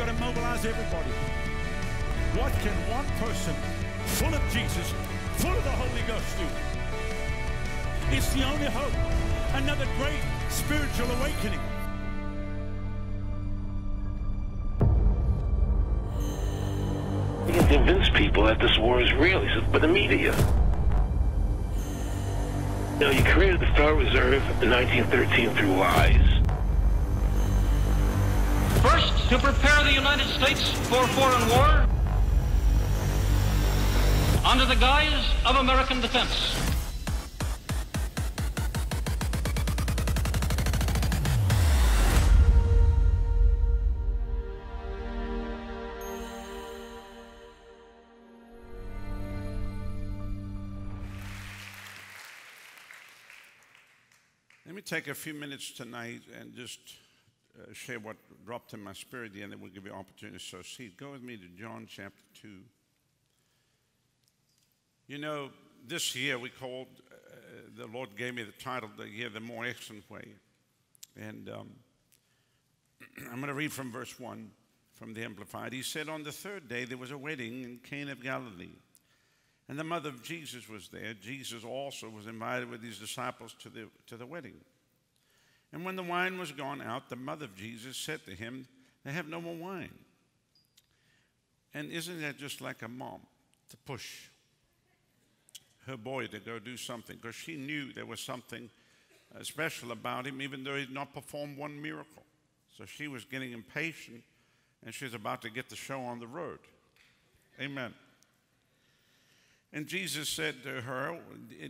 got to mobilize everybody. What can one person full of Jesus, full of the Holy Ghost do? It's the only hope. Another great spiritual awakening. You can convince people that this war is real. He but the media. You you created the Federal Reserve in 1913 through lies. First, to prepare the United States for foreign war under the guise of American defense. Let me take a few minutes tonight and just uh, share what dropped in my spirit, and then we'll give you opportunity to sow seed. Go with me to John chapter 2. You know, this year we called, uh, the Lord gave me the title, The Year the More Excellent Way. And um, I'm going to read from verse 1 from the Amplified. He said, On the third day there was a wedding in Cana of Galilee. And the mother of Jesus was there. Jesus also was invited with his disciples to the, to the wedding. And when the wine was gone out, the mother of Jesus said to him, They have no more wine. And isn't that just like a mom to push her boy to go do something? Because she knew there was something uh, special about him, even though he had not performed one miracle. So she was getting impatient and she was about to get the show on the road. Amen. And Jesus said to her,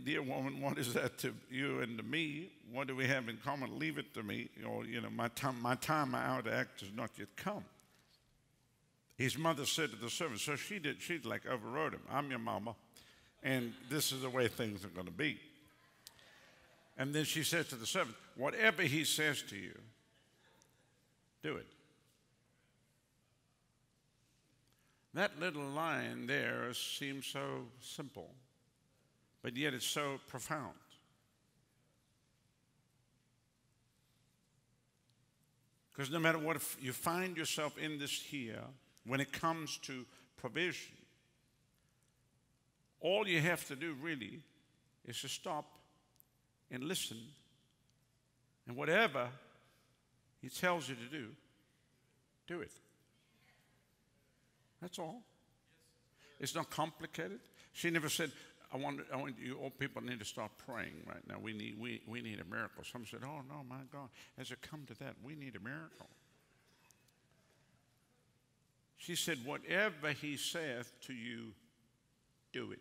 Dear woman, what is that to you and to me? What do we have in common? Leave it to me. Or, you know, my time, my time, to act has not yet come. His mother said to the servant, so she did, she like overrode him. I'm your mama, and this is the way things are going to be. And then she said to the servant, Whatever he says to you, do it. That little line there seems so simple, but yet it's so profound. Because no matter what, you find yourself in this here, when it comes to provision, all you have to do really is to stop and listen. And whatever he tells you to do, do it. That's all. It's not complicated. She never said, I want, I want you, all people need to start praying right now. We need, we, we need a miracle. Some said, Oh, no, my God. Has it come to that? We need a miracle. She said, Whatever he saith to you, do it.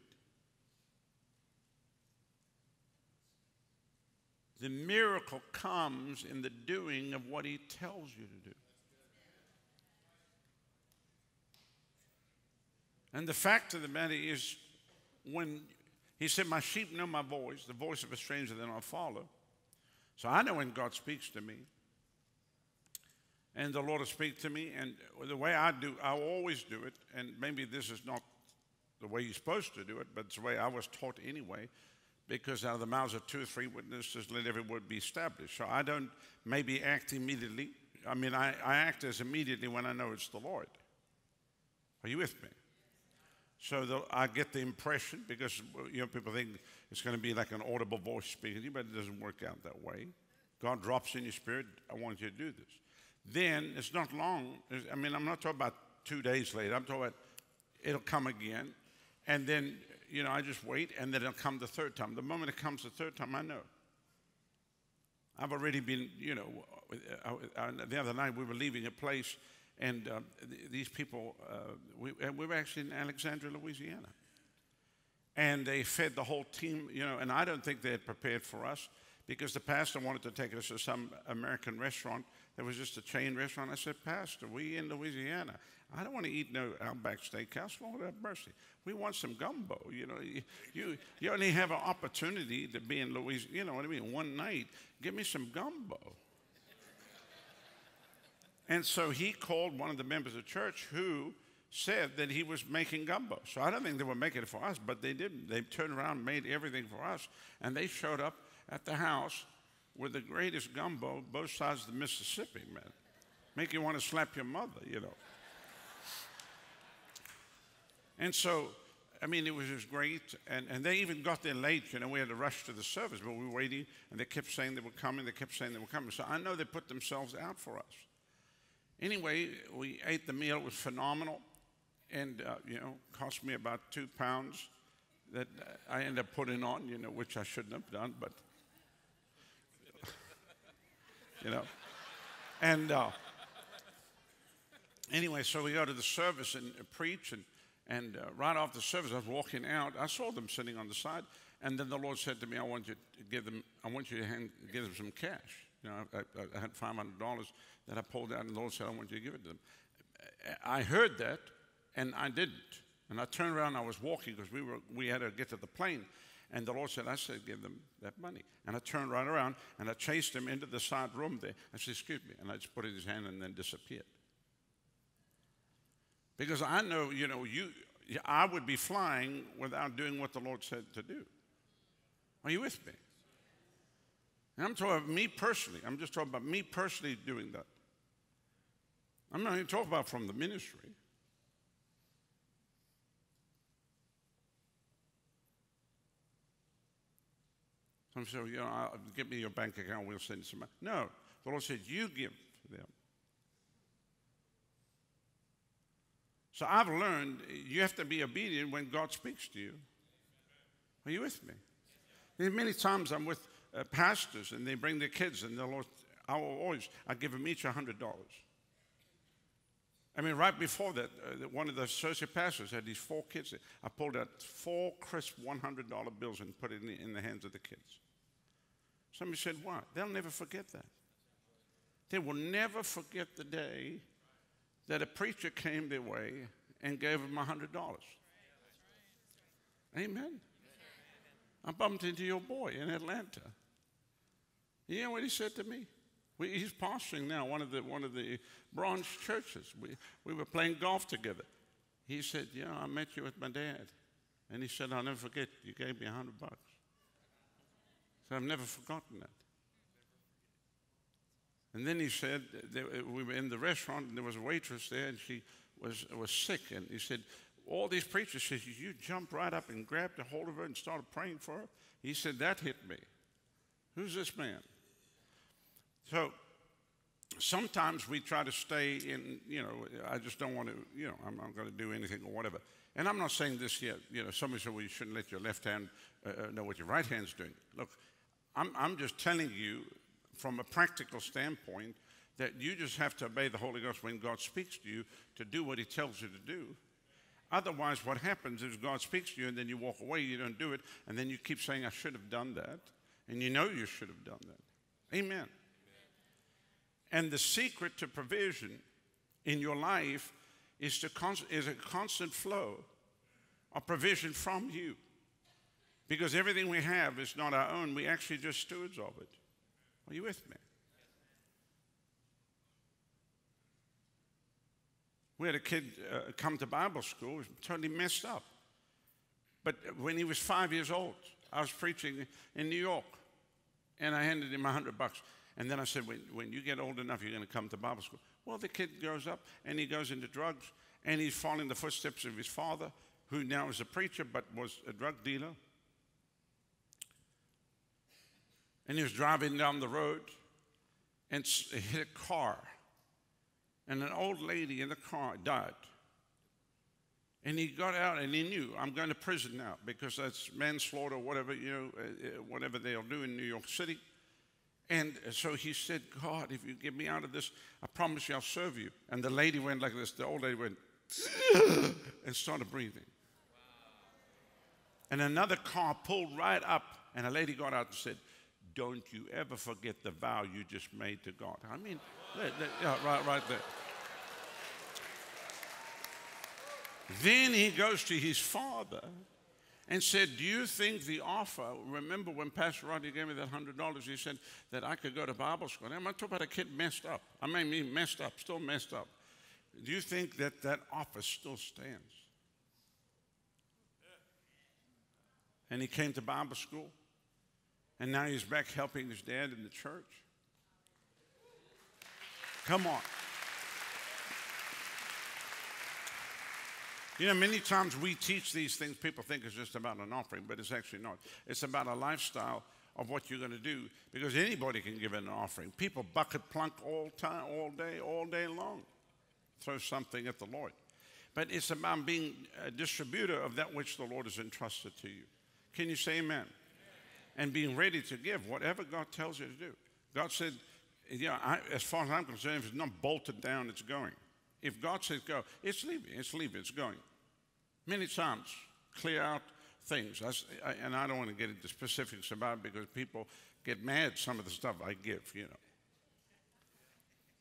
The miracle comes in the doing of what he tells you to do. And the fact of the matter is, when he said, My sheep know my voice, the voice of a stranger they don't follow. So I know when God speaks to me. And the Lord will speak to me. And the way I do, I always do it. And maybe this is not the way you're supposed to do it, but it's the way I was taught anyway. Because out of the mouths of two or three witnesses, let every word be established. So I don't maybe act immediately. I mean, I, I act as immediately when I know it's the Lord. Are you with me? So the, I get the impression, because you know, people think it's going to be like an audible voice speaking to you, but it doesn't work out that way. God drops in your spirit, I want you to do this. Then it's not long. I mean, I'm not talking about two days later. I'm talking about it'll come again. And then, you know, I just wait, and then it'll come the third time. The moment it comes the third time, I know. I've already been, you know, uh, uh, the other night we were leaving a place and uh, th- these people, uh, we, we were actually in Alexandria, Louisiana. And they fed the whole team, you know, and I don't think they had prepared for us because the pastor wanted to take us to some American restaurant that was just a chain restaurant. I said, Pastor, we in Louisiana. I don't want to eat no Outback Steakhouse. Lord have mercy. We want some gumbo. You know, you, you, you only have an opportunity to be in Louisiana, you know what I mean, one night. Give me some gumbo. And so he called one of the members of church who said that he was making gumbo. So I don't think they were making it for us, but they didn't. They turned around and made everything for us. And they showed up at the house with the greatest gumbo both sides of the Mississippi, man. Make you want to slap your mother, you know. And so, I mean, it was just great. And, and they even got there late. You know, we had to rush to the service, but we were waiting, and they kept saying they were coming. They kept saying they were coming. So I know they put themselves out for us. Anyway, we ate the meal. It was phenomenal. And, uh, you know, cost me about two pounds that I ended up putting on, you know, which I shouldn't have done, but, you know. And uh, anyway, so we go to the service and uh, preach, and, and uh, right off the service, I was walking out. I saw them sitting on the side, and then the Lord said to me, "I want you to give them. I want you to hand, give them some cash. You know, I, I, I had five hundred dollars that I pulled out, and the Lord said, "I want you to give it to them." I heard that, and I didn't. And I turned around, I was walking because we, were, we had to get to the plane. And the Lord said, I said, give them that money. And I turned right around and I chased him into the side room there. I said, excuse me. And I just put in his hand and then disappeared. Because I know, you know, you, I would be flying without doing what the Lord said to do. Are you with me? And I'm talking about me personally. I'm just talking about me personally doing that. I'm not even talking about from the ministry. Some say, you know, I'll, give me your bank account, we'll send some money. No, the Lord said, you give them. So I've learned you have to be obedient when God speaks to you. Are you with me? There's many times I'm with uh, pastors and they bring their kids and the Lord, I will always, I give them each a $100. I mean, right before that, uh, one of the associate pastors had these four kids. I pulled out four crisp $100 bills and put it in the, in the hands of the kids. Somebody said, What? They'll never forget that. They will never forget the day that a preacher came their way and gave them $100. Amen. I bumped into your boy in Atlanta. You know what he said to me? We, he's pastoring now one of the one of the branch churches. We we were playing golf together. He said, "Yeah, I met you with my dad," and he said, "I'll never forget. You gave me a hundred bucks." So I've never forgotten that. And then he said, we were in the restaurant and there was a waitress there and she was, was sick. And he said, all these preachers said, you jumped right up and grabbed a hold of her and started praying for her. He said, that hit me. Who's this man? So sometimes we try to stay in, you know, I just don't want to, you know, I'm not going to do anything or whatever. And I'm not saying this yet. You know, somebody said, well, you shouldn't let your left hand uh, uh know what your right hand's doing. Look, I'm, I'm just telling you from a practical standpoint that you just have to obey the Holy Ghost when God speaks to you to do what He tells you to do. Otherwise, what happens is God speaks to you and then you walk away, you don't do it, and then you keep saying, I should have done that. And you know you should have done that. Amen. And the secret to provision in your life is, to is a constant flow of provision from you. Because everything we have is not our own, we actually just stewards of it. Are you with me? We had a kid uh, come to Bible school, was totally messed up. But when he was five years old, I was preaching in New York, and I handed him a hundred bucks. And then I said, when, when you get old enough, you're going to come to Bible school. Well, the kid grows up, and he goes into drugs, and he's following the footsteps of his father, who now is a preacher but was a drug dealer. And he was driving down the road and hit a car. And an old lady in the car died. And he got out and he knew, I'm going to prison now because that's manslaughter, whatever, you know, uh, uh, whatever they'll do in New York City. And so he said, God, if you get me out of this, I promise you I'll serve you. And the lady went like this. The old lady went and started breathing. And another car pulled right up, and a lady got out and said, don't you ever forget the vow you just made to God. I mean, yeah, right, right there. Then he goes to his father and said, Do you think the offer? Remember when Pastor Rodney gave me that $100, he said that I could go to Bible school. I'm not talking about a kid messed up. I mean, me messed up, still messed up. Do you think that that offer still stands? And he came to Bible school. And now he's back helping his dad in the church. Come on. You know, many times we teach these things, people think it's just about an offering, but it's actually not. It's about a lifestyle of what you're going to do because anybody can give an offering. People bucket plunk all time, all day, all day long. Throw something at the Lord. But it's about being a distributor of that which the Lord has entrusted to you. Can you say amen? And being ready to give whatever God tells you to do. God said, yeah, I, as far as I'm concerned, if it's not bolted down, it's going. If God says go, it's leaving, it's leaving, it's going. Many times, clear out things. I, and I don't want to get into specifics about it because people get mad some of the stuff I give, you know.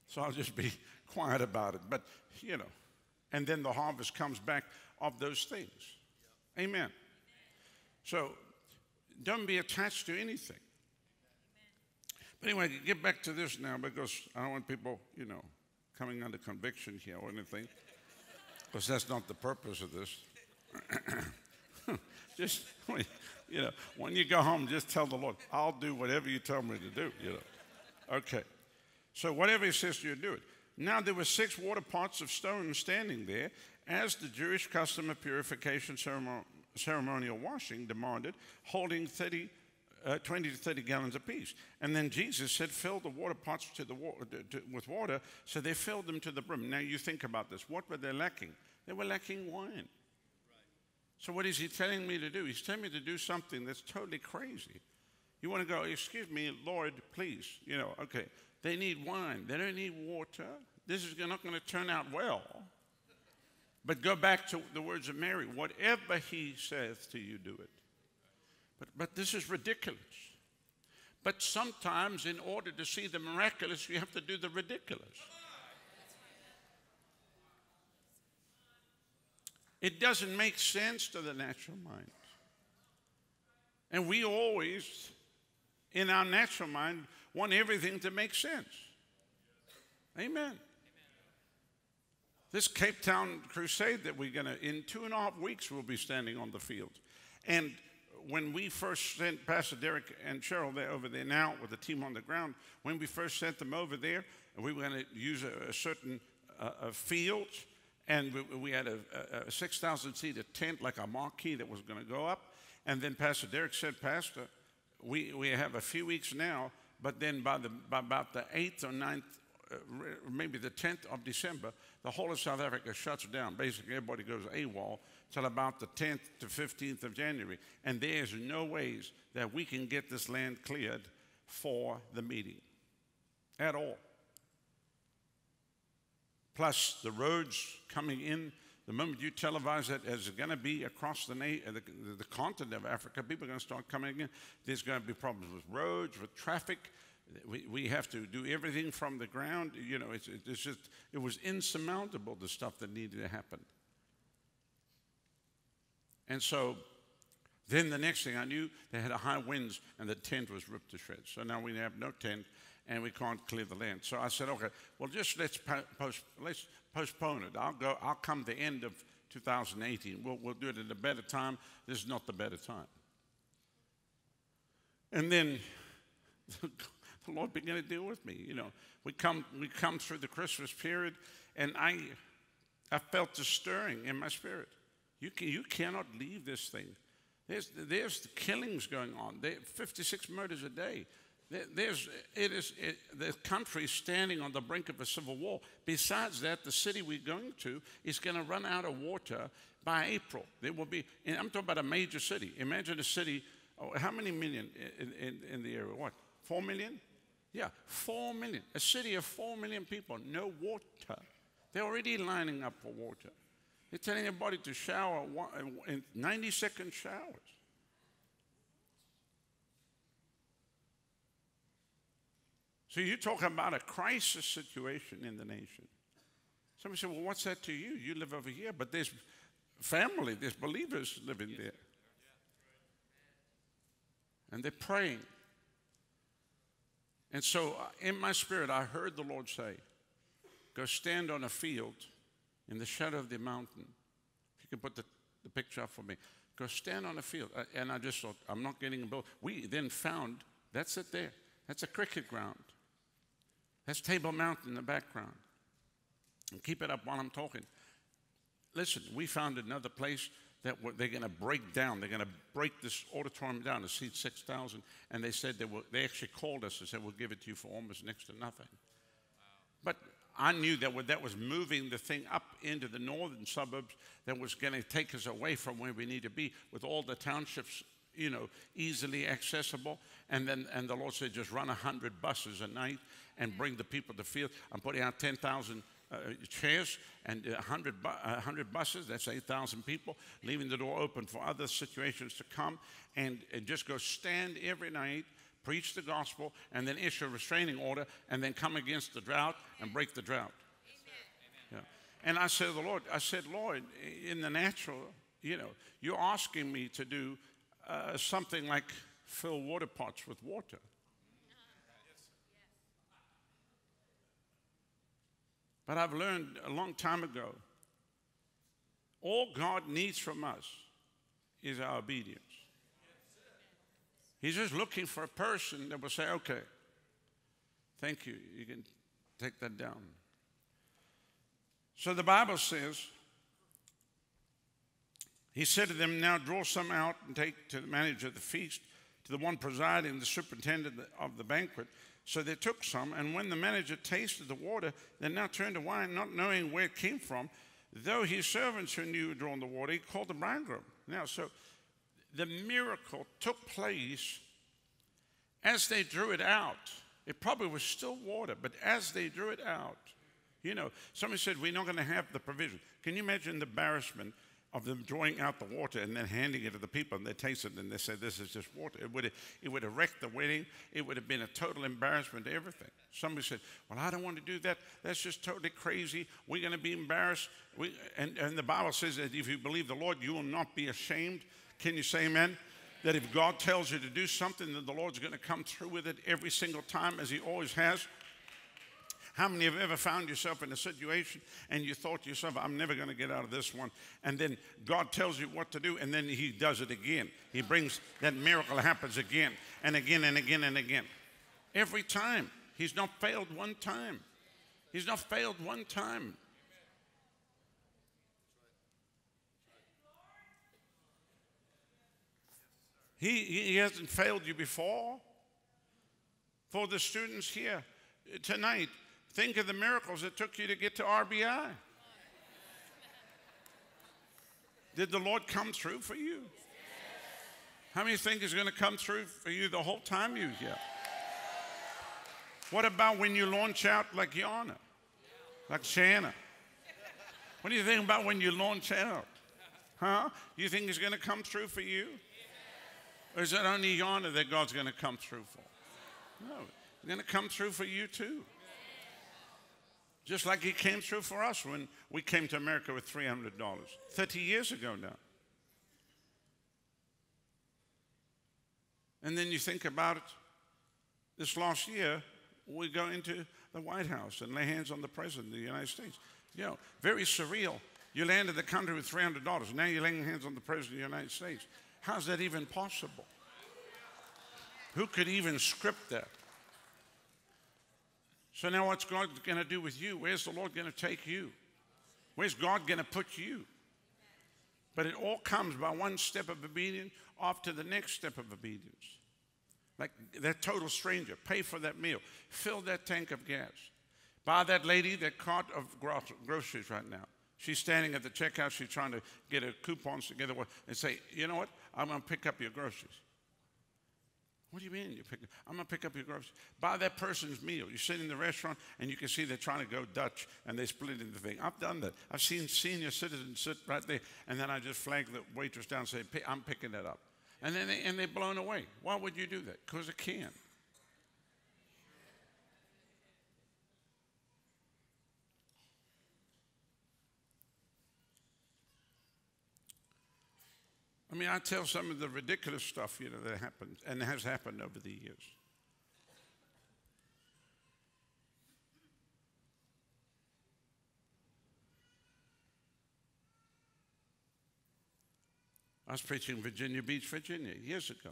So I'll just be quiet about it. But, you know, and then the harvest comes back of those things. Amen. So don't be attached to anything. But anyway, get back to this now because I don't want people, you know, coming under conviction here or anything, because that's not the purpose of this. just, you know, when you go home, just tell the Lord, I'll do whatever you tell me to do, you know. Okay. So whatever he says to you, do it. Now there were six water pots of stone standing there, as the Jewish custom of purification ceremonial washing demanded, holding 30 uh, 20 to 30 gallons apiece. And then Jesus said, fill the water pots to the water, to, with water, so they filled them to the brim. Now you think about this. What were they lacking? They were lacking wine. So what is he telling me to do? He's telling me to do something that's totally crazy. You want to go, excuse me, Lord, please. You know, okay, they need wine. They don't need water. This is not going to turn out well. But go back to the words of Mary. Whatever he says to you, do it. But, but this is ridiculous. But sometimes, in order to see the miraculous, you have to do the ridiculous. It doesn't make sense to the natural mind. And we always, in our natural mind, want everything to make sense. Amen. This Cape Town crusade that we're going to, in two and a half weeks, we'll be standing on the field. And when we first sent Pastor Derek and Cheryl there over there now with the team on the ground, when we first sent them over there, we were going to use a, a certain uh, a field, and we, we had a, a 6,000 seater tent, like a marquee that was going to go up. And then Pastor Derek said, Pastor, we, we have a few weeks now, but then by, the, by about the 8th or 9th, uh, maybe the 10th of December, the whole of South Africa shuts down. Basically, everybody goes AWOL till about the 10th to 15th of January. And there's no ways that we can get this land cleared for the meeting at all. Plus, the roads coming in, the moment you televise it as it's going to be across the, the, the continent of Africa, people are going to start coming in. There's going to be problems with roads, with traffic. We, we have to do everything from the ground. You know, it's, it's just, it was insurmountable, the stuff that needed to happen. And so then the next thing I knew, they had high winds and the tent was ripped to shreds. So now we have no tent and we can't clear the land. So I said, okay, well, just let's, post, let's postpone it. I'll go, I'll come the end of 2018. We'll, we'll do it at a better time. This is not the better time. And then the Lord began to deal with me. You know, we come, we come through the Christmas period and I, I felt the stirring in my spirit. You, can, you cannot leave this thing. There's, there's killings going on. There, 56 murders a day. There, there's, it is, it, the country is standing on the brink of a civil war. Besides that, the city we're going to is going to run out of water by April. There will be, I'm talking about a major city. Imagine a city, oh, how many million in, in, in the area? What, four million? Yeah, four million. A city of four million people, no water. They're already lining up for water. They're telling everybody to shower in 90 second showers. So you talk about a crisis situation in the nation. Somebody said, Well, what's that to you? You live over here, but there's family, there's believers living there. And they're praying. And so uh, in my spirit, I heard the Lord say, Go stand on a field in the shadow of the mountain. If you can put the, the picture up for me. Go stand on a field. Uh, and I just thought, I'm not getting a. We then found, that's it there. That's a cricket ground. That's Table Mountain in the background. And keep it up while I'm talking. listen, we found another place that they're going to break down. They're going to break this auditorium down to seat 6,000. And they said they, were, they actually called us and said, we'll give it to you for almost next to nothing. But I knew that that was moving the thing up into the northern suburbs that was going to take us away from where we need to be with all the townships, you know, easily accessible. And then and the Lord said, just run 100 buses a night and bring the people to field. I'm putting out 10,000 uh, chairs and 100, bu- 100 buses, that's 8,000 people, leaving the door open for other situations to come and, and just go stand every night preach the gospel, and then issue a restraining order, and then come against the drought and break the drought. Yeah. And I said to the Lord, I said, Lord, in the natural, you know, you're asking me to do uh, something like fill water pots with water. But I've learned a long time ago all God needs from us is our obedience. He's just looking for a person that will say, okay, thank you. You can take that down. So the Bible says, he said to them, Now draw some out and take to the manager of the feast, to the one presiding, the superintendent of the banquet. So they took some, and when the manager tasted the water, they now turned to wine, not knowing where it came from. Though his servants who knew had drawn the water, he called the bridegroom. Now, so the miracle took place as they drew it out. It probably was still water, but as they drew it out, you know, somebody said, We're not going to have the provision. Can you imagine the embarrassment of them drawing out the water and then handing it to the people and they taste it and they say, This is just water? It would have, it would have wrecked the wedding. It would have been a total embarrassment to everything. Somebody said, Well, I don't want to do that. That's just totally crazy. We're going to be embarrassed. We, and, and the Bible says that if you believe the Lord, you will not be ashamed. Can you say amen? That if God tells you to do something, that the Lord's going to come through with it every single time, as He always has. How many have ever found yourself in a situation and you thought to yourself, I'm never going to get out of this one? And then God tells you what to do, and then He does it again. He brings that miracle happens again and again and again and again. Every time. He's not failed one time. He's not failed one time. He, he hasn't failed you before. For the students here uh, tonight, think of the miracles it took you to get to RBI. Did the Lord come through for you? How many think He's going to come through for you the whole time you're here? What about when you launch out like Yana, like Shanna? What do you think about when you launch out? Huh? You think He's going to come through for you? Or is it only Yana that God's going to come through for? No, He's going to come through for you too. Just like He came through for us when we came to America with $300, 30 years ago now. And then you think about it, this last year, we go into the White House and lay hands on the President of the United States. You know, very surreal. You landed the country with $300. Now you're laying hands on the President of the United States. How's that even possible? Who could even script that? So now what's God going to do with you? Where's the Lord going to take you? Where's God going to put you? But it all comes by one step of obedience off to the next step of obedience. Like that total stranger, pay for that meal, fill that tank of gas, buy that lady that cart of groceries right now. She's standing at the checkout, she's trying to get her coupons together and say, you know what, I'm going to pick up your groceries. What do you mean you pick? I'm going to pick up your groceries. Buy that person's meal. You sit in the restaurant and you can see they're trying to go Dutch and they split into thing. I've done that. I've seen senior citizens sit right there and then I just flag the waitress down and say, I'm picking that up. And then they, and they're blown away. Why would you do that? Because I can. I mean, I tell some of the ridiculous stuff, you know, that happens and has happened over the years. I was preaching in Virginia Beach, Virginia, years ago.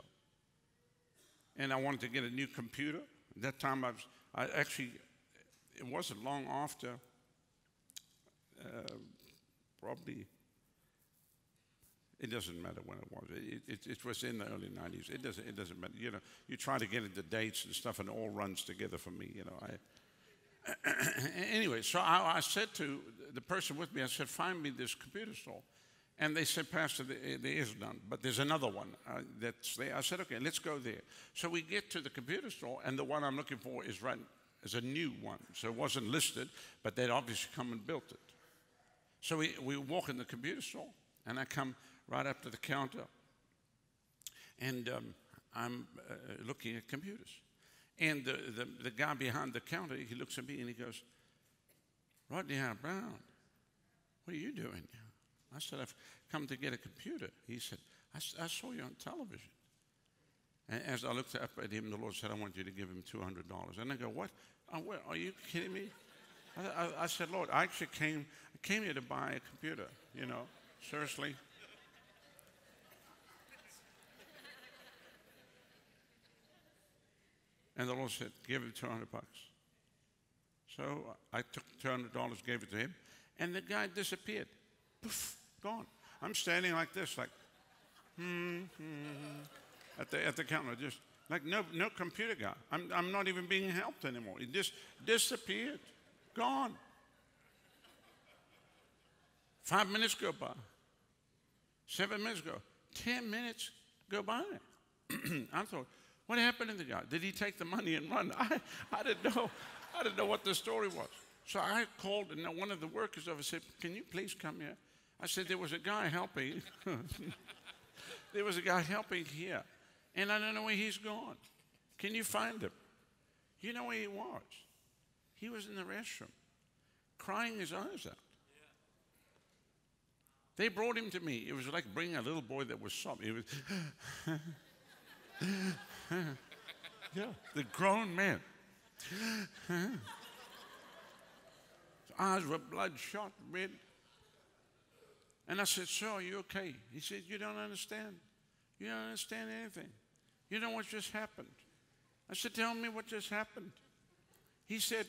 And I wanted to get a new computer. At that time, I was, I actually, it wasn't long after uh, probably, it doesn't matter when it was. It, it, it was in the early 90s. It doesn't, it doesn't matter. You know, you try to get into dates and stuff, and it all runs together for me. You know, I, anyway, so I, I, said to the person with me, I said, find me this computer store. And they said, Pastor, there is none, but there's another one uh, that's there. I said, okay, let's go there. So we get to the computer store, and the one I'm looking for is right is a new one. So it wasn't listed, but they'd obviously come and built it. So we, we walk in the computer store, and I come right up to the counter, and um, I'm uh, looking at computers. And the, the, the, guy behind the counter, he looks at me and he goes, Rodney Howard-Browne, what are you doing I said, I've come to get a computer. He said, I, I saw you on television. And as I looked up at him, the Lord said, I want you to give him $200. And I go, What? Oh? Are you kidding me? I, I, I, said, Lord, I actually came, I came here to buy a computer, you know, seriously. And the Lord said, Give him 200 bucks. So I took $200, gave it to him, and the guy disappeared. Poof, gone. I'm standing like this, like, hmm, hmm at the, at the counter, just like no, no computer guy. I'm, I'm not even being helped anymore. He just disappeared, gone. Five minutes go by, seven minutes go, ten minutes go by. I thought, what happened to the guy? Did he take the money and run? I, I didn't know. I didn't know what the story was. So I called and one of the workers over said, Can you please come here? I said, There was a guy helping. there was a guy helping here and I don't know where he's gone. Can you find him? You know where he was? He was in the restroom, crying his eyes out. They brought him to me. It was like bringing a little boy that was sobbing. It was, yeah, the grown man. His eyes were bloodshot, red. And I said, Sir, are you okay? He said, You don't understand. You don't understand anything. You know what just happened? I said, Tell me what just happened. He said,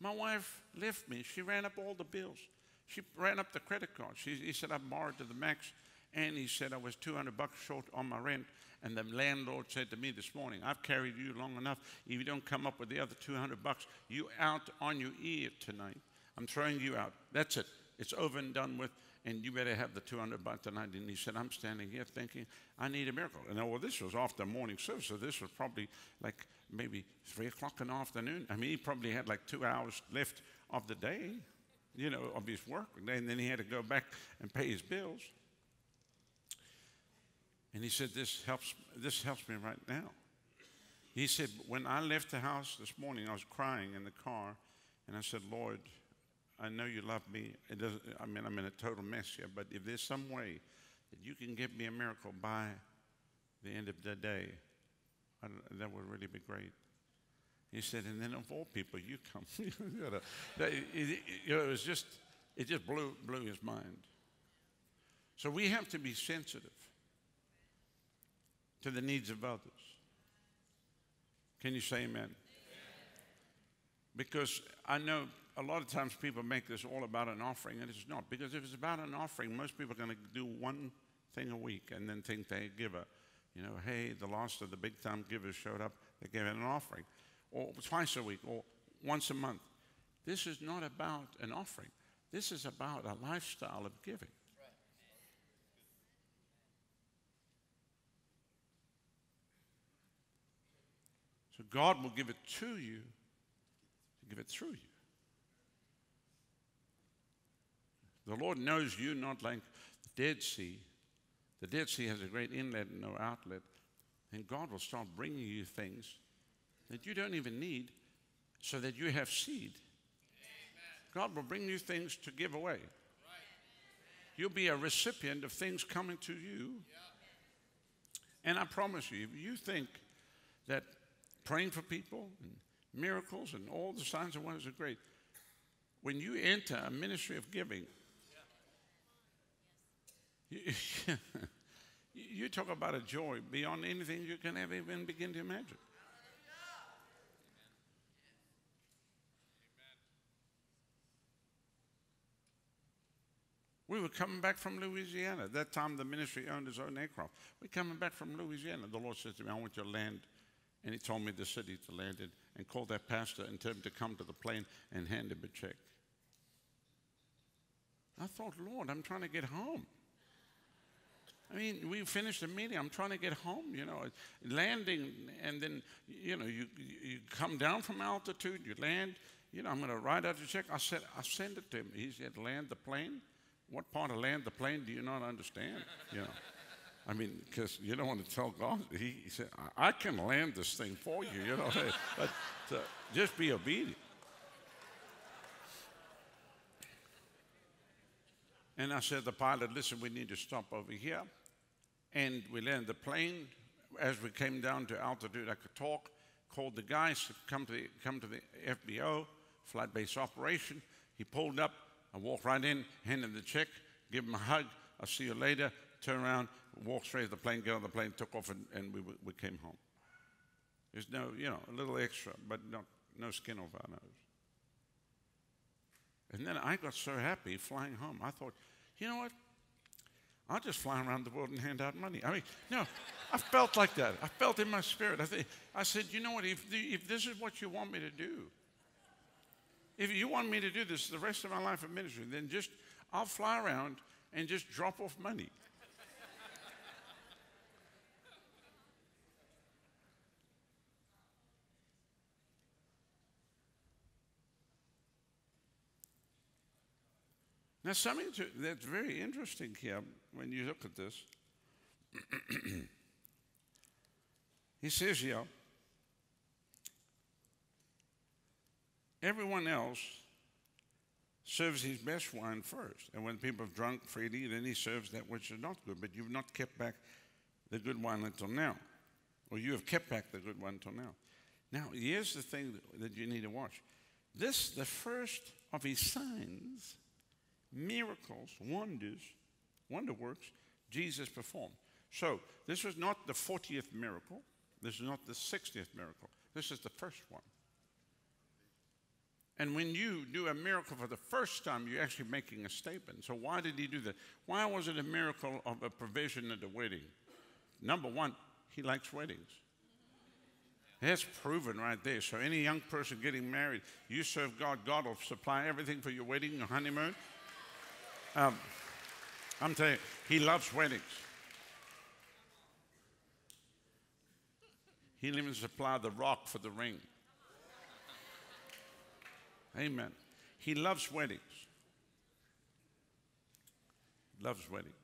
My wife left me. She ran up all the bills. She ran up the credit card. She, he said, I borrowed to the max. And he said, I was 200 bucks short on my rent. And the landlord said to me this morning, I've carried you long enough. If you don't come up with the other 200 bucks, you out on your ear tonight. I'm throwing you out. That's it. It's over and done with and you better have the 200 bucks tonight. And he said, I'm standing here thinking, I need a miracle. And oh, well, this was after morning service, so this was probably like maybe 3 o'clock in the afternoon. I mean, he probably had like two hours left of the day, you know, of his work. And then he had to go back and pay his bills. And he said, this helps, this helps me right now. He said, when I left the house this morning, I was crying in the car, and I said, Lord, I know you love me. It doesn't, I mean, I'm in a total mess here, but if there's some way that you can give me a miracle by the end of the day, that would really be great. He said, and then of all people, you come. it, it was just, it just blew, blew his mind. So we have to be sensitive to the needs of others. Can you say amen? Because I know a lot of times people make this all about an offering, and it's not. Because if it's about an offering, most people are going to do one thing a week and then think they give a, you know, hey, the last of the big time givers showed up, they gave an offering, or twice a week, or once a month. This is not about an offering. This is about a lifestyle of giving. So God will give it to you to give it through you. The Lord knows you not like the Dead Sea. The Dead Sea has a great inlet and no outlet. And God will start bringing you things that you don't even need so that you have seed. God will bring you things to give away. You'll be a recipient of things coming to you. And I promise you, if you think that praying for people and miracles and all the signs and wonders are great, when you enter a ministry of giving, You, talk about a joy beyond anything you can ever even begin to imagine. We were coming back from Louisiana. At that time, the ministry owned his own aircraft. We're coming back from Louisiana. The Lord said to me, I want your land. And he told me the city to land in and called that pastor and told him to come to the plane and hand him a check. I thought, Lord, I'm trying to get home. I mean, we finished the meeting. I'm trying to get home, you know, landing, and then, you know, you, you come down from altitude, you land, you know, I'm going to write out the check. I said, I send it to him. He said, land the plane. What part of land the plane do you not understand? You know, I mean, because you don't want to tell God. He, he said, I, can land this thing for you, you know, but uh, just be obedient. And I said the pilot, listen, we need to stop over here. And we landed the plane. As we came down to altitude, I could talk. Called the guys come to the, come to the FBO, flight base operation. He pulled up. I walked right in, handed him the check, give him a hug. I'll see you later. Turn around, walk straight to the plane, get on the plane, took off, and, and we, we came home. There's no, you know, a little extra, but not, no skin off our nose. And then I got so happy flying home. I thought, you know what? I'll just fly around the world and hand out money. I mean, no, I felt like that. I felt in my spirit. I, th- I said, you know what? If, the, if this is what you want me to do, if you want me to do this the rest of my life of ministry, then just, I'll fly around and just drop off money. Now, something that's very interesting here when you look at this, he says here, everyone else serves his best wine first. And when people have drunk freely, then he serves that which is not good. But you've not kept back the good wine until now. Or you have kept back the good wine until now. Now, here's the thing that you need to watch. This, the first of his signs, miracles, wonders, wonder works Jesus performed. So this was not the 40th miracle. This is not the 60th miracle. This is the first one. And when you do a miracle for the first time, you're actually making a statement. So why did he do that? Why was it a miracle of a provision at a wedding? Number one, he likes weddings. That's proven right there. So any young person getting married, you serve God, God will supply everything for your wedding, your honeymoon. Um, I'm telling you, he loves weddings. He'll even supply the rock for the ring. Amen. He loves weddings. Loves weddings.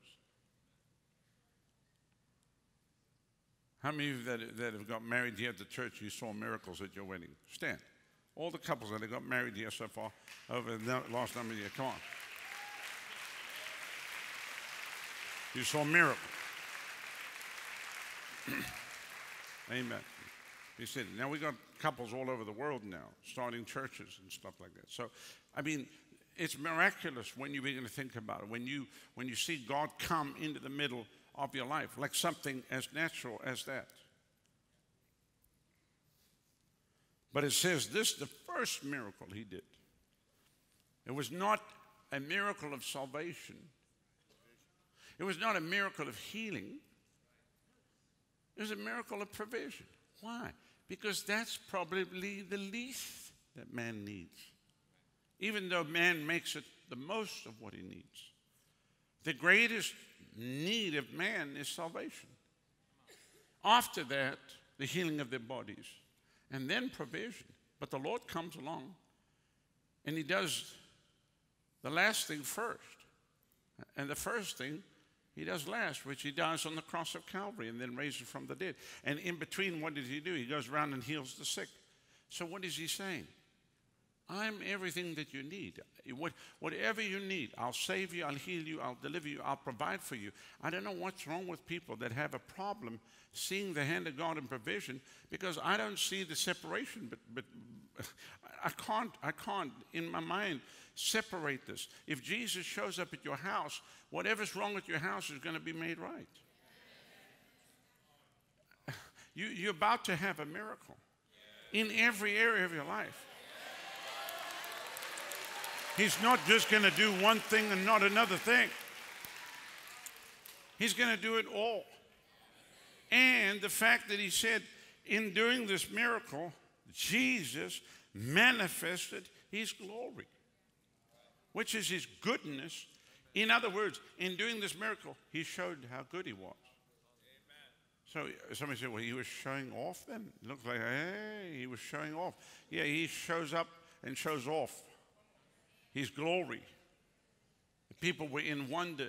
How many of you that, that have got married here at the church, you saw miracles at your wedding? Stand. All the couples that have got married here so far over the last number of years, come on. You saw a miracle. Amen. He said, now we got couples all over the world now, starting churches and stuff like that. So, I mean, it's miraculous when you begin to think about it. When you when you see God come into the middle of your life, like something as natural as that. But it says this the first miracle he did. It was not a miracle of salvation. It was not a miracle of healing, it was a miracle of provision. Why? Because that's probably the least that man needs. Even though man makes it the most of what he needs. The greatest need of man is salvation. After that, the healing of their bodies, and then provision. But the Lord comes along and He does the last thing first. And the first thing he does last, which he dies on the cross of Calvary and then raises from the dead. And in between, what does he do? He goes around and heals the sick. So, what is he saying? I'm everything that you need. Whatever you need, I'll save you, I'll heal you, I'll deliver you, I'll provide for you. I don't know what's wrong with people that have a problem seeing the hand of God in provision because I don't see the separation, I can't, I can't, in my mind, separate this. If Jesus shows up at your house, whatever's wrong with your house is going to be made right. You, you're about to have a miracle in every area of your life. He's not just going to do one thing and not another thing. He's going to do it all. And the fact that he said, in doing this miracle, Jesus manifested his glory, which is his goodness. In other words, in doing this miracle, he showed how good he was. So somebody said, well, he was showing off then? It looked like, hey, he was showing off. Yeah, he shows up and shows off his glory. People were in wonder,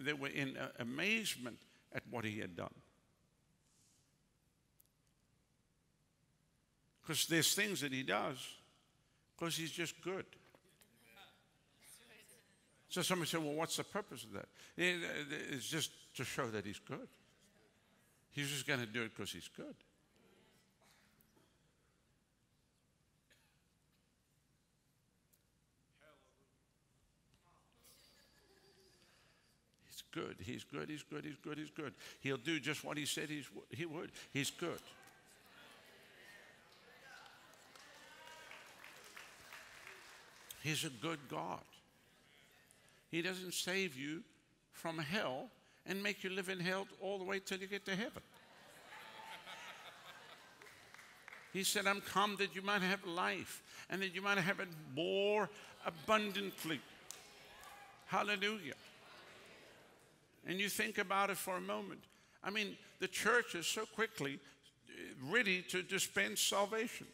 they were in uh, amazement at what he had done. Because there's things that he does because he's just good. So somebody said, well, what's the purpose of that? It's just to show that he's good. He's just going to do it because he's good. He's good. He's good. He's good. He's good. He's good. He'll do just what he said he's, he would. He's good. He's a good God. He doesn't save you from hell and make you live in hell all the way till you get to heaven. He said, I'm come that you might have life and that you might have it more abundantly. Hallelujah. And you think about it for a moment. I mean, the church is so quickly uh, ready to dispense salvation.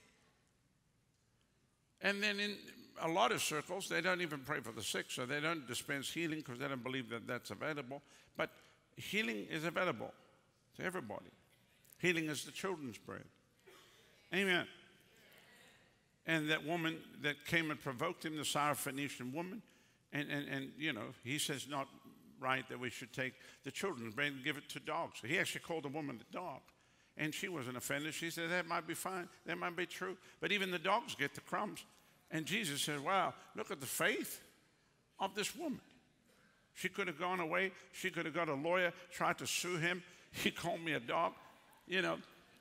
And then in a lot of circles, they don't even pray for the sick, so they don't dispense healing because they don't believe that that's available. But healing is available to everybody. Healing is the children's bread. Amen. And that woman that came and provoked him, the Syrophoenician woman, and, and, and you know, he says not right that we should take the children's bread and give it to dogs. He actually called the woman a dog. And she wasn't offended. She said, that might be fine. That might be true. But even the dogs get the crumbs. And Jesus said, wow, look at the faith of this woman. She could have gone away. She could have got a lawyer, tried to sue him. He called me a dog, you know,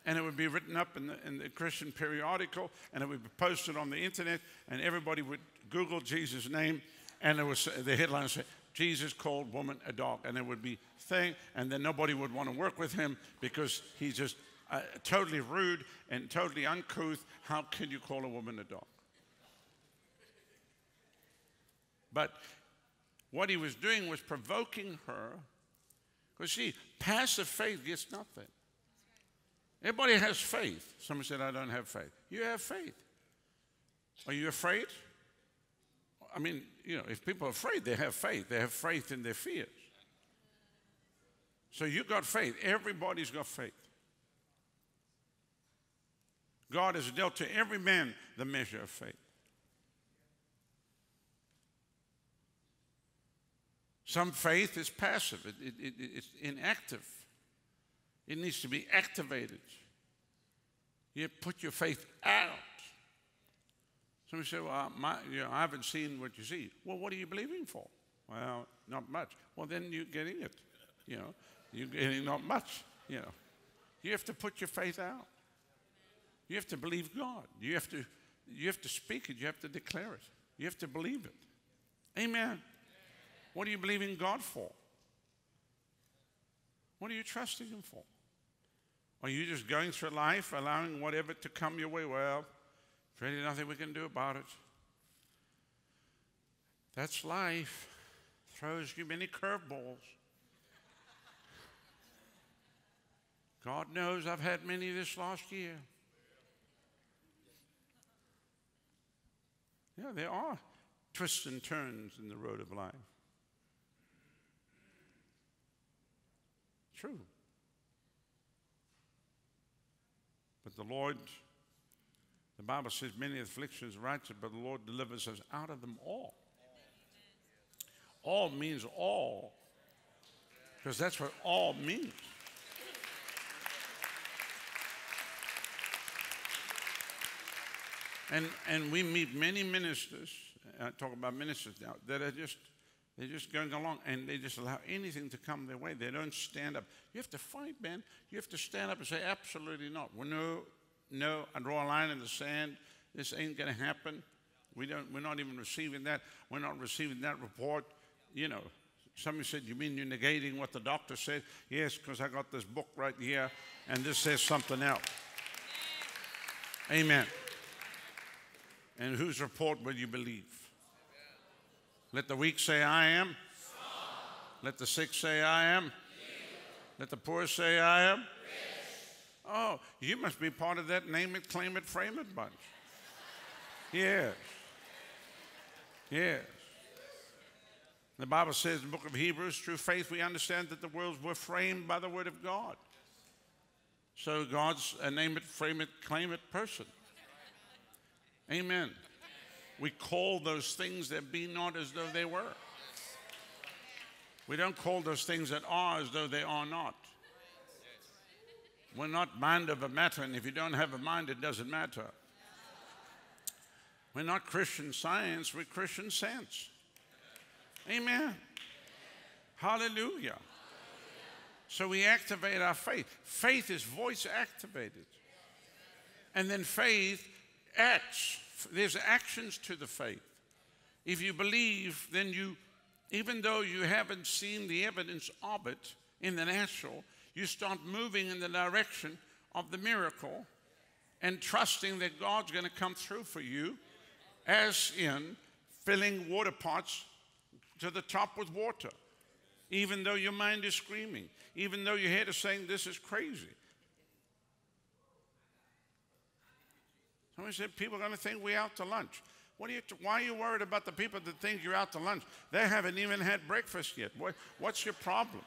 and it would be written up in the, in the Christian periodical, and it would be posted on the internet, and everybody would Google Jesus' name, and it was the headline said, Jesus called woman a dog, and it would be thing, and then nobody would want to work with him because he's just uh, totally rude and totally uncouth. How can you call a woman a dog? But what he was doing was provoking her. Because, see, passive faith gets nothing. Everybody has faith. Somebody said, I don't have faith. You have faith. Are you afraid? I mean, you know, if people are afraid, they have faith. They have faith in their fears. So you got faith. Everybody's got faith. God has dealt to every man the measure of faith. Some faith is passive, it, it, it, it's inactive. It needs to be activated. You put your faith out. Somebody say, Well, my, you know, I haven't seen what you see. Well, what are you believing for? Well, not much. Well, then you're getting it. You know, you're getting not much. You know, you have to put your faith out. You have to believe God. You have to, you have to speak it. You have to declare it. You have to believe it. Amen. What are you believing God for? What are you trusting Him for? Are you just going through life allowing whatever to come your way? Well, really nothing we can do about it. That's life. Throws you many curveballs. God knows I've had many this last year. Yeah, there are twists and turns in the road of life. True. But the Lord, the Bible says, many afflictions righteous, but the Lord delivers us out of them all. All means all, because that's what all means. And, and we meet many ministers, I talk about ministers now, that are just they're just going along and they just allow anything to come their way. They don't stand up. You have to fight, man. You have to stand up and say, absolutely not. Well, no, no, I draw a line in the sand. This ain't going to happen. We don't, we're not even receiving that. We're not receiving that report. You know, somebody said, You mean you're negating what the doctor said? Yes, because I got this book right here, and this says something else. Amen. And whose report will you believe? Let the weak say, I am. Let the sick say, I am. Let the poor say, I am. Oh, you must be part of that name it, claim it, frame it bunch. Yes. Yes. The Bible says in the book of Hebrews, through faith we understand that the worlds were framed by the word of God. So God's a name it, frame it, claim it person. Amen. We call those things that be not as though they were. We don't call those things that are as though they are not. We're not mind of a matter, and if you don't have a mind, it doesn't matter. We're not Christian science, we're Christian sense. Amen. Hallelujah. So we activate our faith. Faith is voice activated. And then faith acts. There's actions to the faith. If you believe, then you, even though you haven't seen the evidence of it in the natural, you start moving in the direction of the miracle and trusting that God's going to come through for you, as in filling water pots to the top with water, even though your mind is screaming, even though your head is saying, This is crazy. Somebody said, People are going to think we're out to lunch. What are you, why are you worried about the people that think you're out to lunch? They haven't even had breakfast yet. What, what's your problem?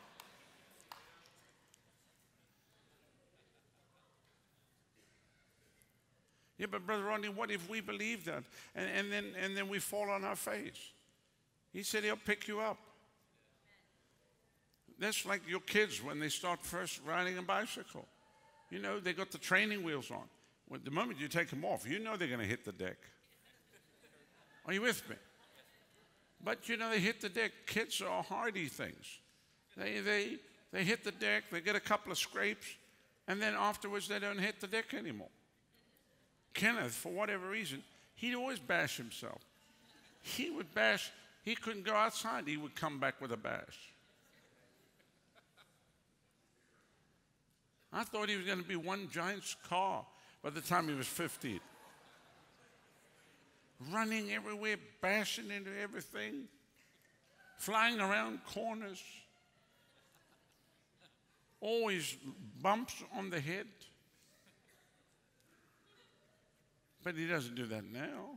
Yeah, but Brother Rodney, what if we believe that and, and, then, and then we fall on our face? He said he'll pick you up. That's like your kids when they start first riding a bicycle. You know, they got the training wheels on. Well, the moment you take them off, you know they're going to hit the deck. Are you with me? But you know, they hit the deck. Kids are hardy things. They, they, they hit the deck, they get a couple of scrapes, and then afterwards they don't hit the deck anymore. Kenneth, for whatever reason, he'd always bash himself. He would bash, he couldn't go outside, he would come back with a bash. I thought he was going to be one giant car by the time he was 15. Running everywhere, bashing into everything, flying around corners, always bumps on the head. But he doesn't do that now.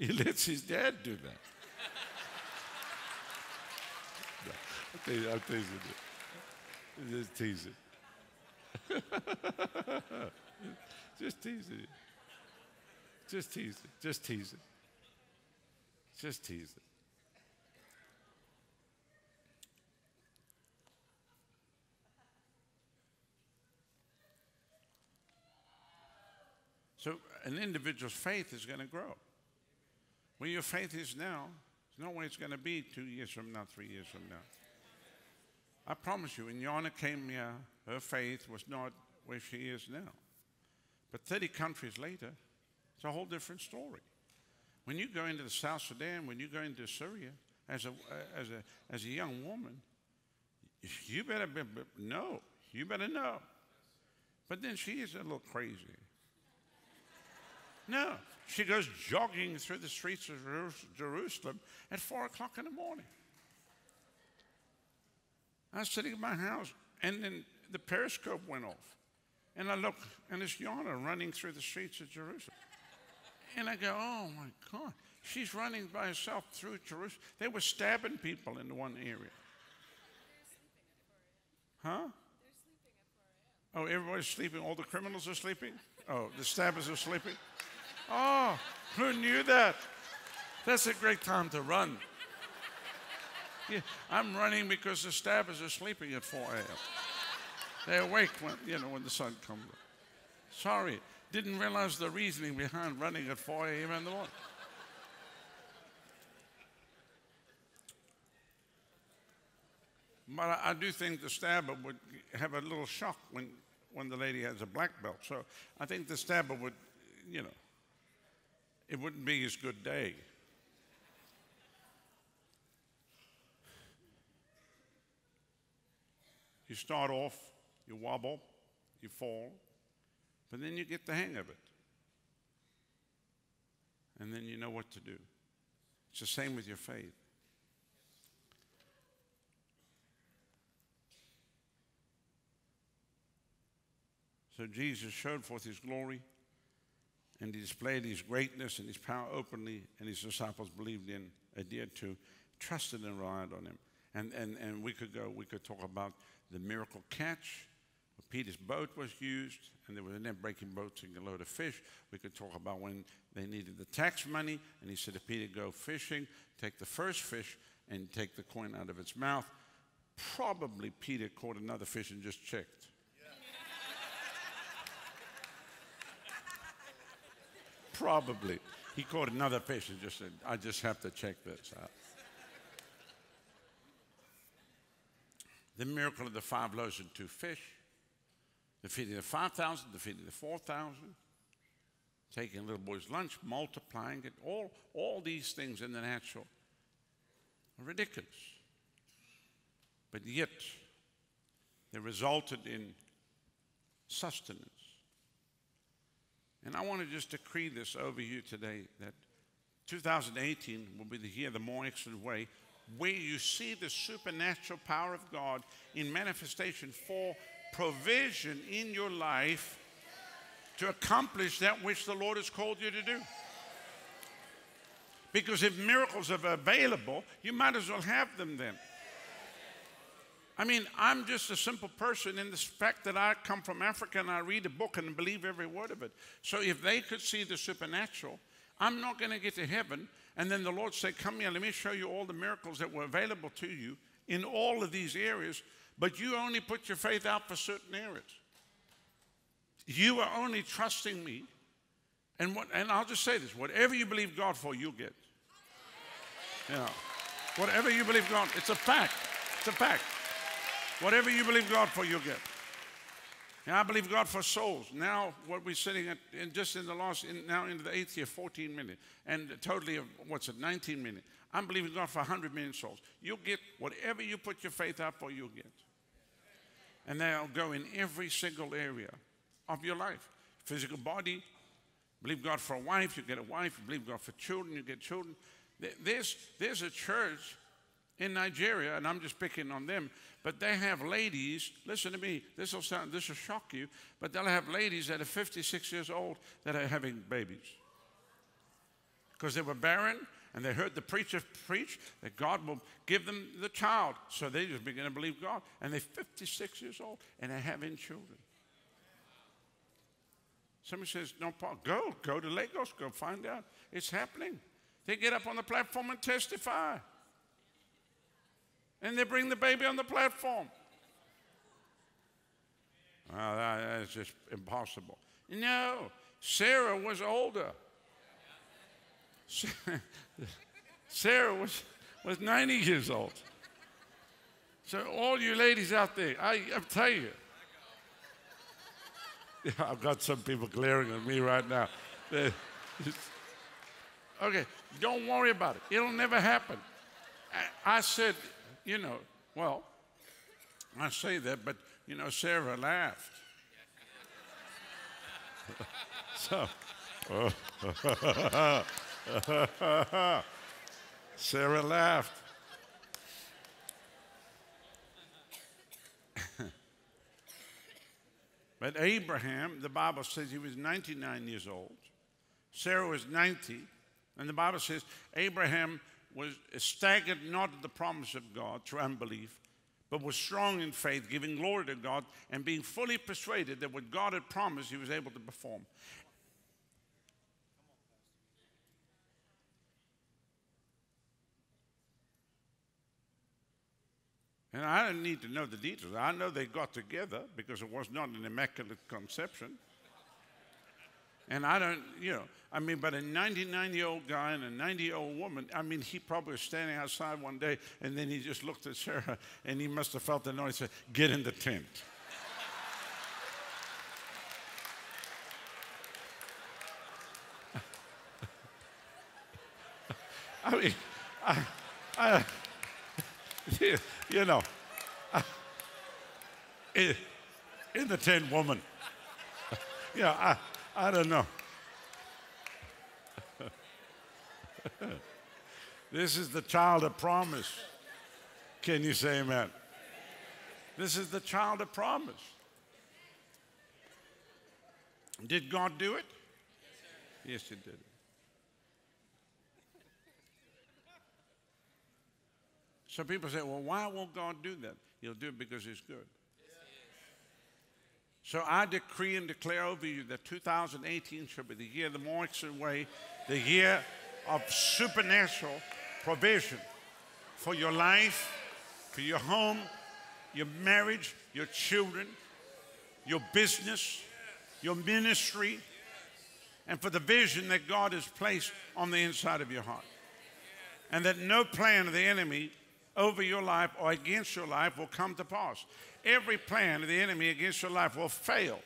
He lets his dad do that. I'll tell you, I'll Just tease it. Just tease it. Just tease it. Just tease it. Just tease it. So an individual's faith is going to grow. Where your faith is now is not where it's going to be two years from now, three years from now. I promise you, when Yana came here, her faith was not where she is now. But 30 countries later, it's a whole different story. When you go into the South Sudan, when you go into Syria as a, as a, as a young woman, you better be, know. You better know. But then she is a little crazy. No, she goes jogging through the streets of Jerusalem at four o'clock in the morning. I was sitting in my house, and then the periscope went off. And I look, and it's Yana running through the streets of Jerusalem. And I go, oh my God, she's running by herself through Jerusalem. They were stabbing people in one area. Huh? Oh, everybody's sleeping. All the criminals are sleeping? Oh, the stabbers are sleeping? Oh, who knew that? That's a great time to run. Yeah, I'm running because the stabbers are sleeping at 4 a.m. They awake when you know when the sun comes up. Sorry, didn't realize the reasoning behind running at 4 a.m. in the morning. But I, do think the stabber would have a little shock when, when the lady has a black belt. So I think the stabber would, you know, it wouldn't be his good day. You start off, you wobble, you fall, but then you get the hang of it. And then you know what to do. It's the same with your faith. So Jesus showed forth his glory and he displayed his greatness and his power openly, and his disciples believed in, adhered to, trusted and relied on him. And, and, and we could go, we could talk about the miracle catch. Peter's boat was used, and they were net breaking boats and a load of fish. We could talk about when they needed the tax money, and he said to Peter, Go fishing, take the first fish, and take the coin out of its mouth. Probably Peter caught another fish and just checked. Probably. He caught another fish and just said, I just have to check this out. the miracle of the five loaves and two fish, feeding the 5,000, the feeding of 4,000, taking a little boy's lunch, multiplying it, all, all these things in the natural are ridiculous. But yet, they resulted in sustenance. And I want to just decree this over you today that 2018 will be the year the more excellent way where you see the supernatural power of God in manifestation for provision in your life to accomplish that which the Lord has called you to do. Because if miracles are available, you might as well have them then. I mean, I'm just a simple person in the fact that I come from Africa and I read a book and believe every word of it. So if they could see the supernatural, I'm not going to get to heaven and then the Lord said, Come here, let me show you all the miracles that were available to you in all of these areas, but you only put your faith out for certain areas. You are only trusting me. And, what, and I'll just say this whatever you believe God for, you'll get. You know, whatever you believe God, it's a fact. It's a fact. Whatever you believe God for, you'll get. Now, I believe God for souls. Now, what we're sitting at, in just in the last, in, now into the eighth year, 14 million. And totally, of, what's it, 19 million. I'm believing God for 100 million souls. You'll get whatever you put your faith out for, you'll get. And they'll go in every single area of your life. Physical body, believe God for a wife, you get a wife. Believe God for children, you get children. There's, there's a church in Nigeria, and I'm just picking on them, but they have ladies, listen to me, this will sound this will shock you, but they'll have ladies that are 56 years old that are having babies. Because they were barren and they heard the preacher preach that God will give them the child. So they just begin to believe God. And they're 56 years old and they're having children. Somebody says, No, Paul, go, go to Lagos, go find out. It's happening. They get up on the platform and testify and they bring the baby on the platform. Well, that is just impossible. No, Sarah was older. Sarah was, was 90 years old. So, all you ladies out there, I, I tell you, yeah, I've got some people glaring at me right now. okay, don't worry about it. It'll never happen. I, I said, you know, well, I say that, but, you know, Sarah laughed. so, oh, Sarah laughed. but Abraham, the Bible says he was 99 years old. Sarah was 90. And the Bible says Abraham was staggered not at the promise of God through unbelief, but was strong in faith, giving glory to God, and being fully persuaded that what God had promised, he was able to perform. And I don't need to know the details. I know they got together because it was not an immaculate conception. And I don't, you know, I mean, but a 99 year old guy and a 90 year old woman, I mean, he probably was standing outside one day and then he just looked at Sarah and he must have felt the noise and said, Get in the tent. I mean, I, I you know, in, eh, in the Tin Woman. Yeah, I, I don't know. this is the child of promise. Can you say amen? This is the child of promise. Did God do it? Yes, He did. Some people say, well, why won't God do that? He'll do it because He's good. So I decree and declare over you that 2018 shall be the year of the more excellent way, the year of supernatural provision for your life, for your home, your marriage, your children, your business, your ministry, and for the vision that God has placed on the inside of your heart. And that no plan of the enemy over your life or against your life will come to pass. Every plan of the enemy against your life will fail.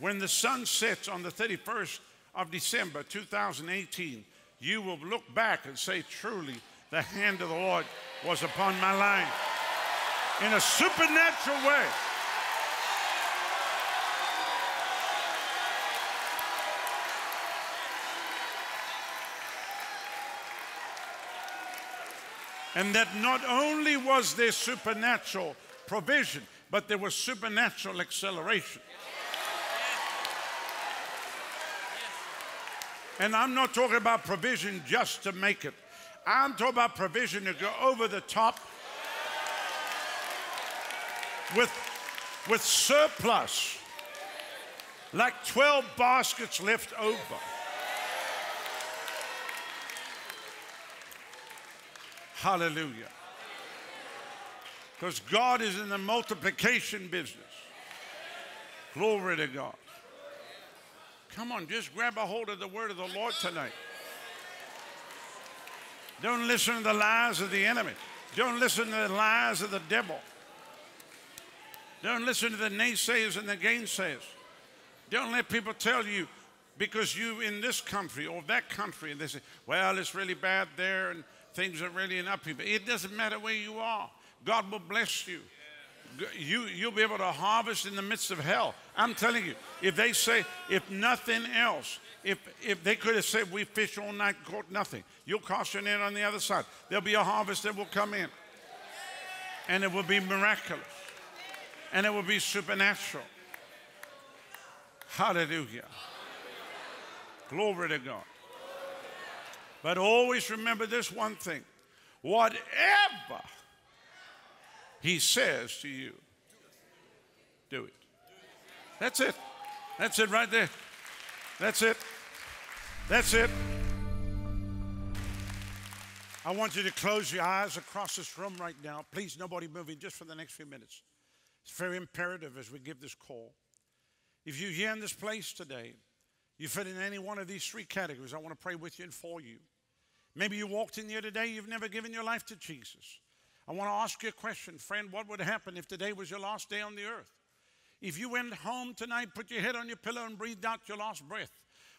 When the sun sets on the 31st of December 2018, you will look back and say, Truly, the hand of the Lord was upon my life in a supernatural way. And that not only was there supernatural provision, but there was supernatural acceleration. And I'm not talking about provision just to make it. I'm talking about provision to go over the top with, with surplus, like 12 baskets left over. Hallelujah. Because God is in the multiplication business. Glory to God. Come on, just grab a hold of the word of the Lord tonight. Don't listen to the lies of the enemy. Don't listen to the lies of the devil. Don't listen to the naysayers and the gainsayers. Don't let people tell you because you in this country or that country and they say, well, it's really bad there and things are really in upheaval. It doesn't matter where you are. God will bless you. You, you'll be able to harvest in the midst of hell. I'm telling you, if they say, if nothing else, if, if they could have said, we fish all night, caught nothing, you'll cast your net on the other side. There'll be a harvest that will come in. And it will be miraculous. And it will be supernatural. Hallelujah. Glory to God. But always remember this one thing whatever he says to you, do it. That's it. That's it right there. That's it. That's it. I want you to close your eyes across this room right now. Please, nobody moving just for the next few minutes. It's very imperative as we give this call. If you're here in this place today, you fit in any one of these three categories, I want to pray with you and for you. Maybe you walked in here today, you've never given your life to Jesus. I want to ask you a question, friend. What would happen if today was your last day on the earth? If you went home tonight, put your head on your pillow, and breathed out your last breath,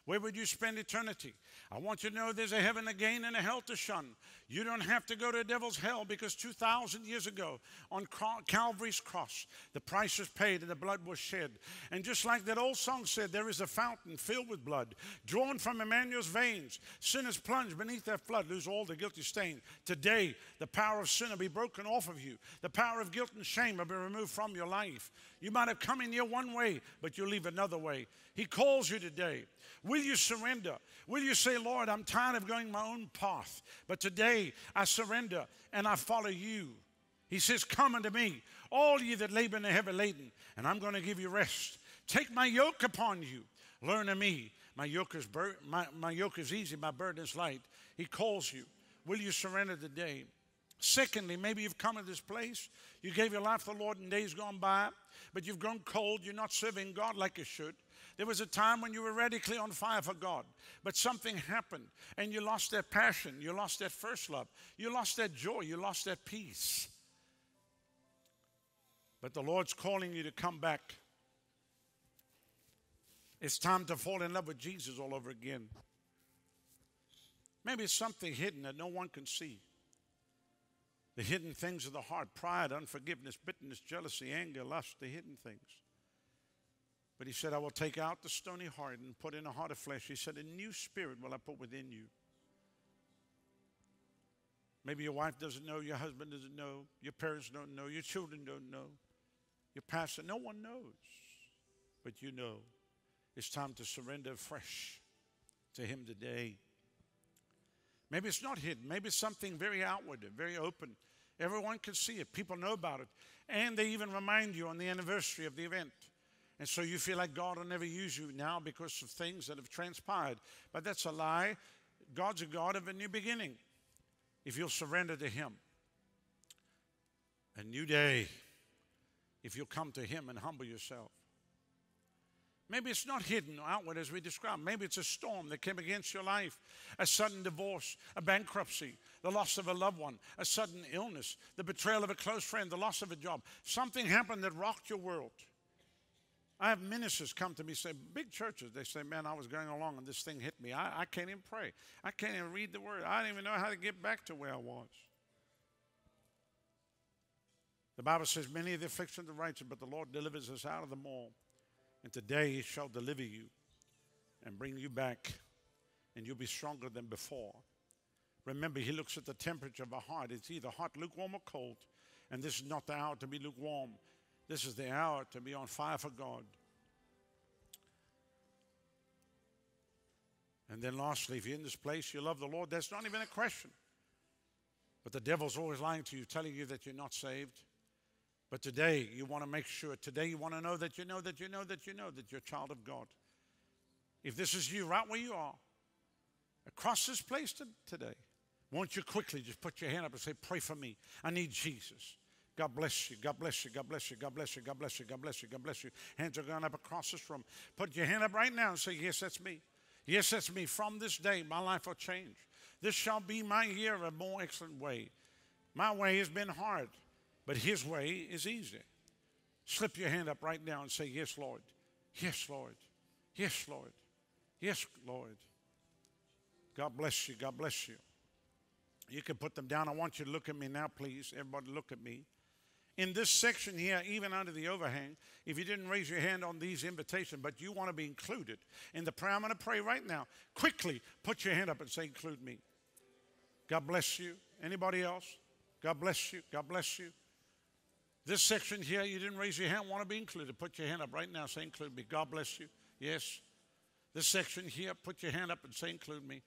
where would you spend eternity? I want you to know there's a heaven to gain and a hell to shun. You don't have to go to the devil's hell because 2,000 years ago on Calvary's cross, the price was paid and the blood was shed. And just like that old song said, there is a fountain filled with blood, drawn from Emmanuel's veins. Sinners plunge beneath that flood, lose all the guilty stain. Today, the power of sin will be broken off of you. The power of guilt and shame will be removed from your life. You might have come in here one way, but you'll leave another way. He calls you today. Will you surrender? Will you say, Lord, I'm tired of going my own path, but today I surrender and I follow you? He says, Come unto me, all ye that labor and are heavy laden, and I'm going to give you rest. Take my yoke upon you. Learn of me. My yoke is, my, my yoke is easy, my burden is light. He calls you. Will you surrender today? Secondly, maybe you've come to this place, you gave your life to the Lord in days gone by, but you've grown cold, you're not serving God like you should. There was a time when you were radically on fire for God, but something happened and you lost that passion, you lost that first love, you lost that joy, you lost that peace. But the Lord's calling you to come back. It's time to fall in love with Jesus all over again. Maybe it's something hidden that no one can see. The hidden things of the heart pride, unforgiveness, bitterness, jealousy, anger, lust, the hidden things. But he said, I will take out the stony heart and put in a heart of flesh. He said, A new spirit will I put within you. Maybe your wife doesn't know, your husband doesn't know, your parents don't know, your children don't know, your pastor, no one knows. But you know, it's time to surrender fresh to Him today. Maybe it's not hidden. Maybe it's something very outward, very open. Everyone can see it. People know about it. And they even remind you on the anniversary of the event. And so you feel like God will never use you now because of things that have transpired. But that's a lie. God's a God of a new beginning. If you'll surrender to Him, a new day, if you'll come to Him and humble yourself. Maybe it's not hidden or outward as we described. Maybe it's a storm that came against your life, a sudden divorce, a bankruptcy, the loss of a loved one, a sudden illness, the betrayal of a close friend, the loss of a job. Something happened that rocked your world. I have ministers come to me say, big churches, they say, man, I was going along and this thing hit me. I, I can't even pray. I can't even read the word. I don't even know how to get back to where I was. The Bible says, many of the afflictions of the righteous, but the Lord delivers us out of them all. And today he shall deliver you and bring you back, and you'll be stronger than before. Remember, he looks at the temperature of a heart. It's either hot, lukewarm, or cold. And this is not the hour to be lukewarm. This is the hour to be on fire for God. And then, lastly, if you're in this place, you love the Lord, that's not even a question. But the devil's always lying to you, telling you that you're not saved. But today, you want to make sure, today, you want to know that you know that you know that you know that you're a child of God. If this is you right where you are, across this place to, today, won't you quickly just put your hand up and say, Pray for me? I need Jesus. God bless you. God bless you. God bless you. God bless you. God bless you. God bless you. God bless you. Hands are going up across this room. Put your hand up right now and say, Yes, that's me. Yes, that's me. From this day, my life will change. This shall be my year of a more excellent way. My way has been hard, but His way is easy. Slip your hand up right now and say, Yes, Lord. Yes, Lord. Yes, Lord. Yes, Lord. God bless you. God bless you. You can put them down. I want you to look at me now, please. Everybody, look at me in this section here, even under the overhang, if you didn't raise your hand on these invitations, but you want to be included in the prayer, I'm going to pray right now. Quickly put your hand up and say, Include me. God bless you. Anybody else? God bless you. God bless you. This section here, you didn't raise your hand, want to be included. Put your hand up right now, say, Include me. God bless you. Yes. This section here, put your hand up and say, Include me.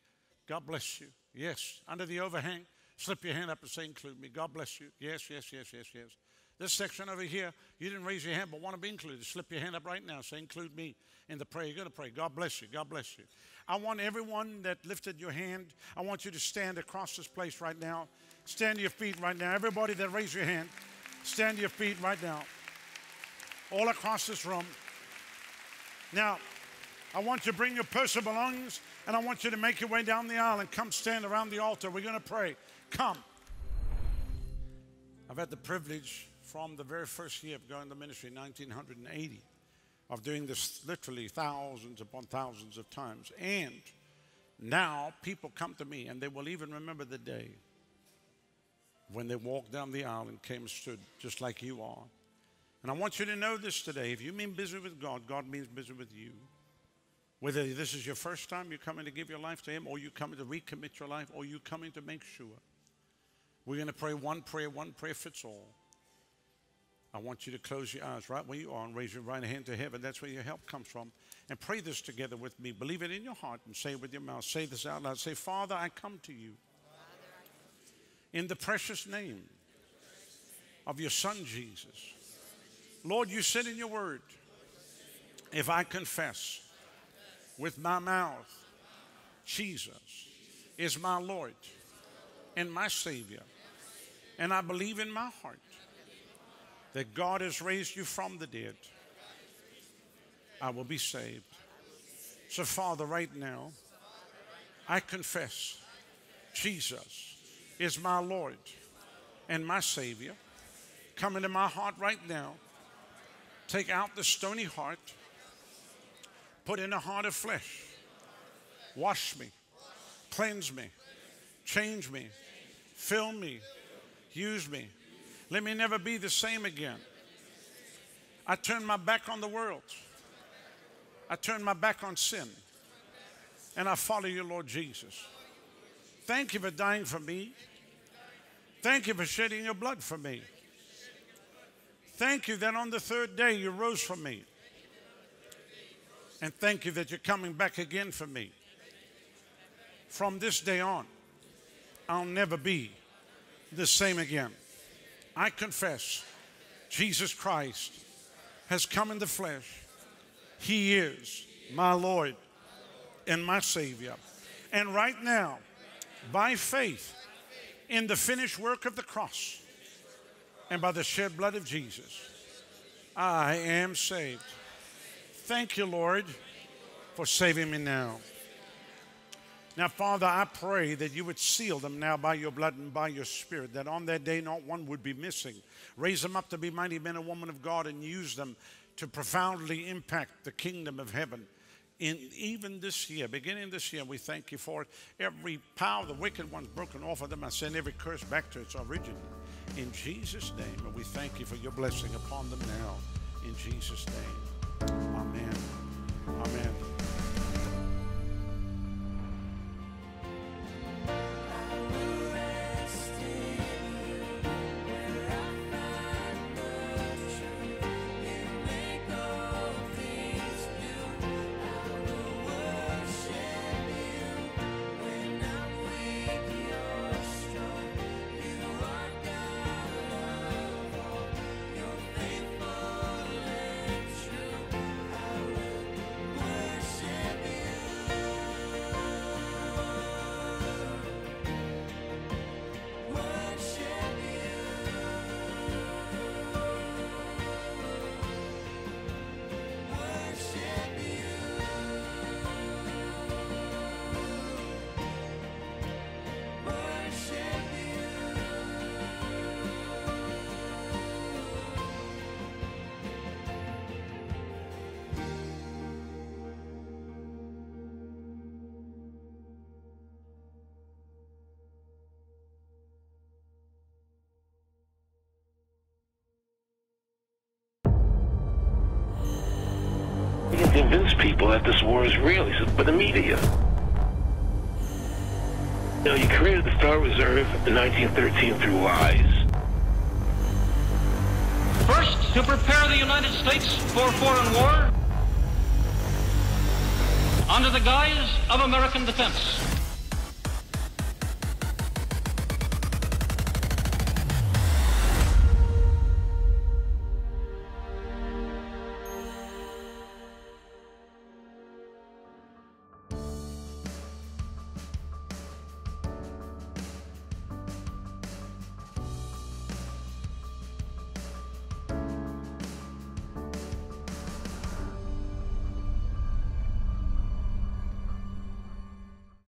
God bless you. Yes. Under the overhang, slip your hand up and say, Include me. God bless you. Yes, yes, yes, yes, yes. This section over here, you didn't raise your hand but want to be included. Slip your hand up right now. Say, include me in the prayer. You're going to pray. God bless you. God bless you. I want everyone that lifted your hand, I want you to stand across this place right now. Stand to your feet right now. Everybody that raised your hand, stand to your feet right now. All across this room. Now, I want you to bring your personal belongings and I want you to make your way down the aisle and come stand around the altar. We're going to pray. Come. I've had the privilege from the very first year of going to ministry, 1980, of doing this literally thousands upon thousands of times. And now people come to me and they will even remember the day when they walked down the aisle and came and stood just like you are. And I want you to know this today. If you mean busy with God, God means busy with you. Whether this is your first time you're coming to give your life to Him, or you're coming to recommit your life, or you're coming to make sure. We're going to pray one prayer, one prayer fits all. I want you to close your eyes right where you are and raise your right hand to heaven. That's where your help comes from. And pray this together with me. Believe it in your heart and say it with your mouth. Say this out loud. Say, Father, I come to you in the precious name of your Son, Jesus. Lord, you said in your word, if I confess with my mouth, Jesus is my Lord and my Savior, and I believe in my heart that God has raised you from the dead, I will be saved. So, Father, right now, I confess Jesus is my Lord and my Savior. Come into my heart right now. Take out the stony heart, put in a heart of flesh. Wash me, cleanse me, change me, fill me, use me. Let me never be the same again. I turn my back on the world. I turn my back on sin. And I follow you, Lord Jesus. Thank you for dying for me. Thank you for shedding your blood for me. Thank you that on the third day you rose for me. And thank you that you're coming back again for me. From this day on, I'll never be the same again. I confess Jesus Christ has come in the flesh. He is my Lord and my Savior. And right now, by faith in the finished work of the cross and by the shed blood of Jesus, I am saved. Thank you, Lord, for saving me now. Now, Father, I pray that you would seal them now by your blood and by your spirit, that on that day not one would be missing. Raise them up to be mighty men and women of God and use them to profoundly impact the kingdom of heaven. In even this year, beginning this year, we thank you for it. Every power, the wicked ones broken off of them, I send every curse back to its origin. In Jesus' name, and we thank you for your blessing upon them now. In Jesus' name. Amen. Amen. People that this war is real. He but the media. Know, you created the Star Reserve in 1913 through lies. First, to prepare the United States for foreign war under the guise of American defense.